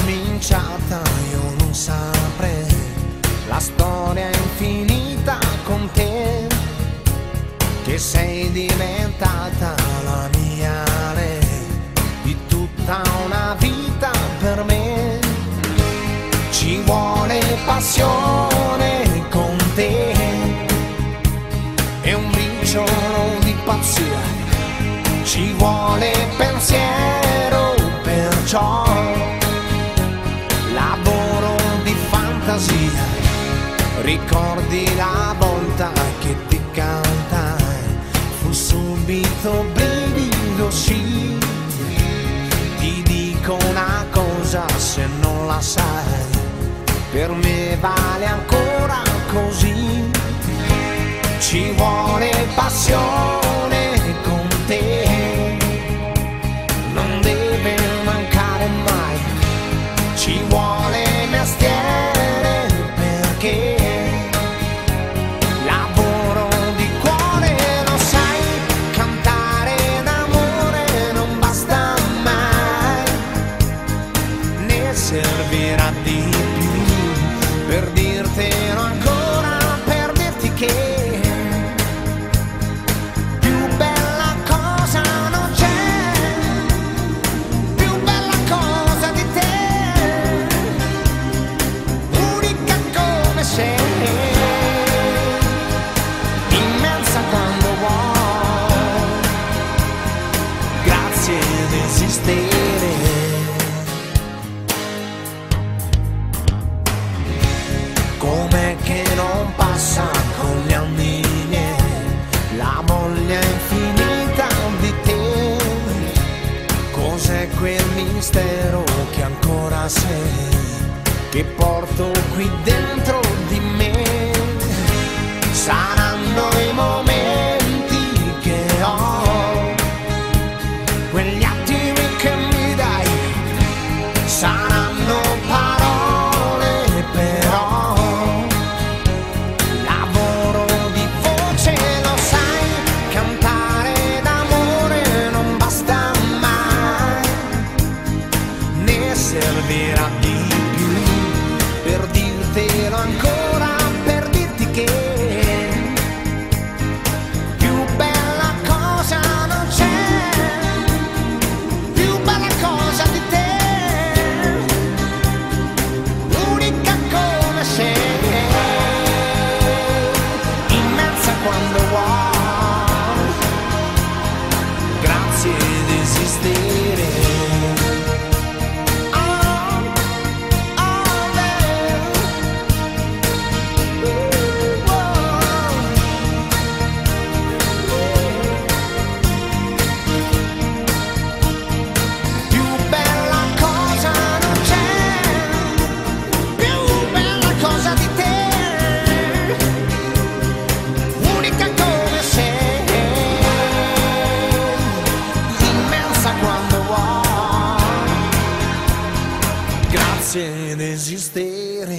cominciata io non saprei. La storia infinita con te che sei diventata la mia re di tutta una vita per me. Ci vuole passione con te è un briciolo di pazzia. Ci vuole pensiero perciò Ricordi la volta che ti cantai, fu subito brivido sì. Ti dico una cosa se non la sai, per me vale ancora così. Ci vuole passione con te, non deve mancare mai. Ci vuole perdí. spero che ancora sei, che porto qui dentro di me, saranno i momenti. senza esistere.